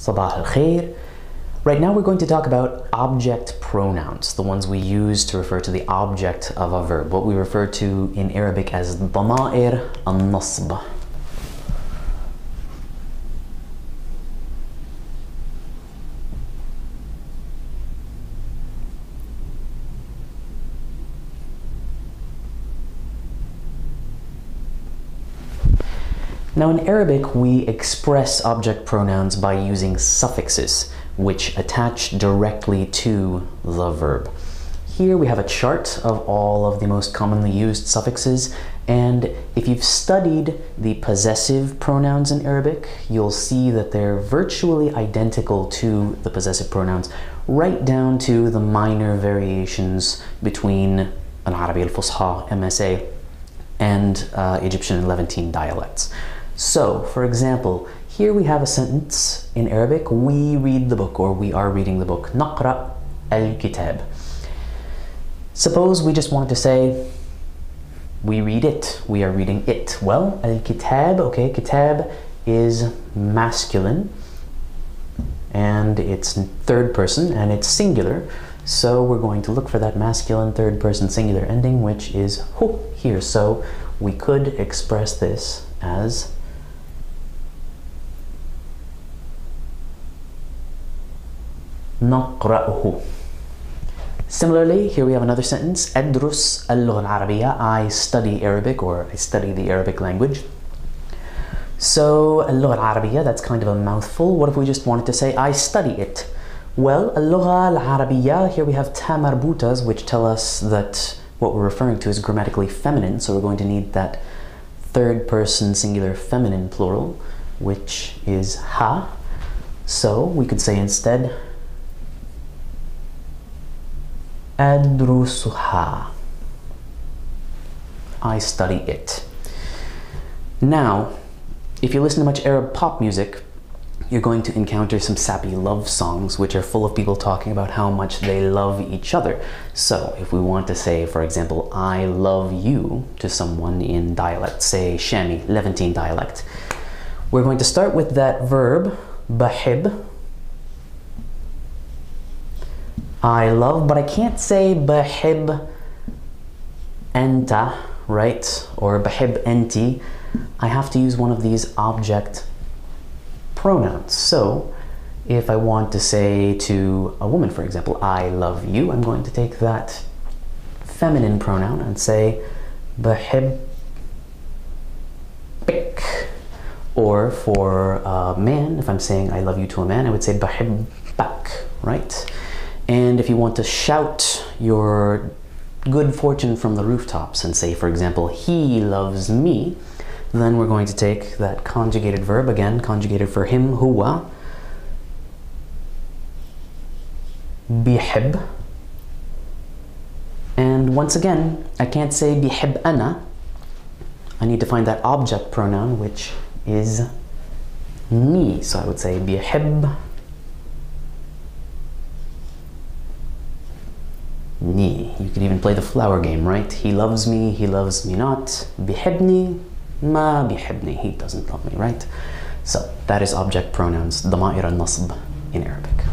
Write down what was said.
Sabah al khair. Right now we're going to talk about object pronouns, the ones we use to refer to the object of a verb, what we refer to in Arabic as ضمائر النصب. Now in Arabic, we express object pronouns by using suffixes, which attach directly to the verb. Here we have a chart of all of the most commonly used suffixes, and if you've studied the possessive pronouns in Arabic, you'll see that they're virtually identical to the possessive pronouns, right down to the minor variations between an Arabi al-Fusha, MSA, and uh, Egyptian and Levantine dialects. So, for example, here we have a sentence in Arabic, we read the book or we are reading the book. Naqra al-kitab. Suppose we just wanted to say, we read it, we are reading it. Well, al-kitab, okay, kitab is masculine and it's third person and it's singular. So we're going to look for that masculine third person singular ending, which is hu here. So we could express this as نقرأه Similarly, here we have another sentence أدرس اللغة العربية I study Arabic or I study the Arabic language. So اللغة العربية, that's kind of a mouthful. What if we just wanted to say I study it? Well, اللغة العربية, here we have ta marbutas which tell us that what we're referring to is grammatically feminine, so we're going to need that third person singular feminine plural, which is ha. So we could say instead أدرسها I study it. Now, if you listen to much Arab pop music, you're going to encounter some sappy love songs which are full of people talking about how much they love each other. So, if we want to say, for example, I love you to someone in dialect, say Shami, Levantine dialect, we're going to start with that verb, bahib, I love, but I can't say bahib anta, right? Or bahib enti. I have to use one of these object pronouns. So if I want to say to a woman, for example, I love you, I'm going to take that feminine pronoun and say bahib bik. Or for a man, if I'm saying I love you to a man, I would say bahib bak, right? And if you want to shout your good fortune from the rooftops and say, for example, he loves me, then we're going to take that conjugated verb again, conjugated for him, huwa, bihib. And once again, I can't say bihib ana. I need to find that object pronoun, which is me. So I would say bihib ni. You can even play the flower game, right? He loves me, he loves me not. Bihibni, ma bihibni. He doesn't love me, right? So that is object pronouns, dama'ir al-nasb in Arabic.